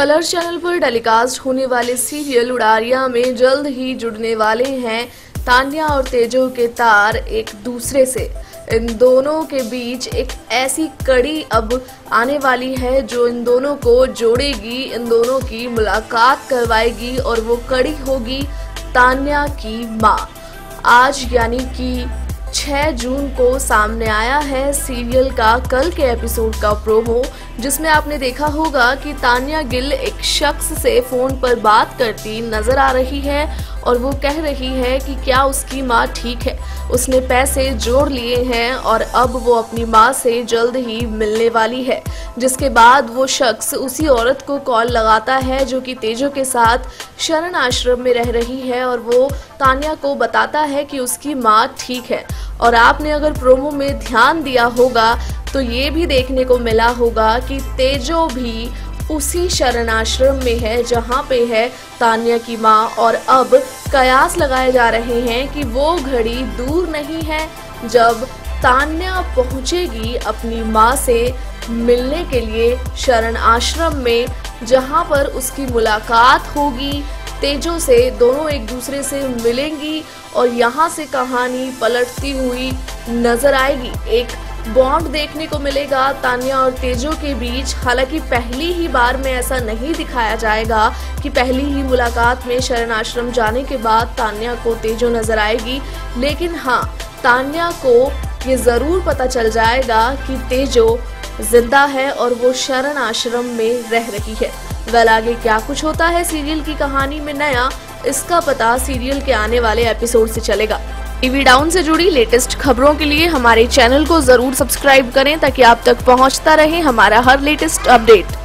Colors channel पर telecast होने वाले सीरियल उड़ारिया में जल्द ही जुड़ने वाले हैं तान्या और तेजो के तार एक दूसरे से। इन दोनों के बीच एक ऐसी कड़ी अब आने वाली है जो इन दोनों को जोड़ेगी, इन दोनों की मुलाकात करवाएगी और वो कड़ी होगी तान्या की माँ। आज यानी कि 6 जून को सामने आया है सीरियल का कल के एपिसोड का प्रोमो, जिसमें आपने देखा होगा कि तानिया गिल एक शख्स से फ़ोन पर बात करती नज़र आ रही है और वो कह रही है कि क्या उसकी माँ ठीक है? उसने पैसे जोड़ लिए हैं और अब वो अपनी माँ से जल्द ही मिलने वाली है। जिसके बाद वो शख्स उसी औरत को कॉल लगाता है जो कि तेजो के साथ शरण आश्रम में रह रही है और वो तानिया को बताता है कि उसकी माँ ठीक है। और आपने अगर प्रोमो में ध्यान दिया होगा तो ये भी देखने को मिला होगा कि तेजो भी उसी शरणाश्रम में है, जहाँ पे है तान्या की माँ। और अब कयास लगाए जा रहे हैं कि वो घड़ी दूर नहीं है, जब तान्या पहुंचेगी अपनी माँ से मिलने के लिए शरण आश्रम में, जहाँ पर उसकी मुलाकात होगी। तेजो से दोनों एक दूसरे से मिलेंगी और यहाँ से कहानी पलटती हुई नज़र आएगी। एक बॉन्ड देखने को मिलेगा। तानिया और तेजो के बीच, हालाँकि पहली ही बार में ऐसा नहीं दिखाया जाएगा कि पहली ही मुलाकात में शरण आश्रम जाने के बाद तानिया को तेजो नज़र आएगी। लेकिन हाँ तानिया को ये ज़रूर पता चल जाएगा कि तेजो ज़िंदा है और वो शरण आश्रम में रह रही है। वेल, आगे क्या कुछ होता है सीरियल की कहानी में नया, इसका पता सीरियल के आने वाले एपिसोड से चलेगा। टीवी डाउन से जुड़ी लेटेस्ट खबरों के लिए हमारे चैनल को ज़रूर सब्सक्राइब करें ताकि आप तक पहुँचता रहे हमारा हर लेटेस्ट अपडेट।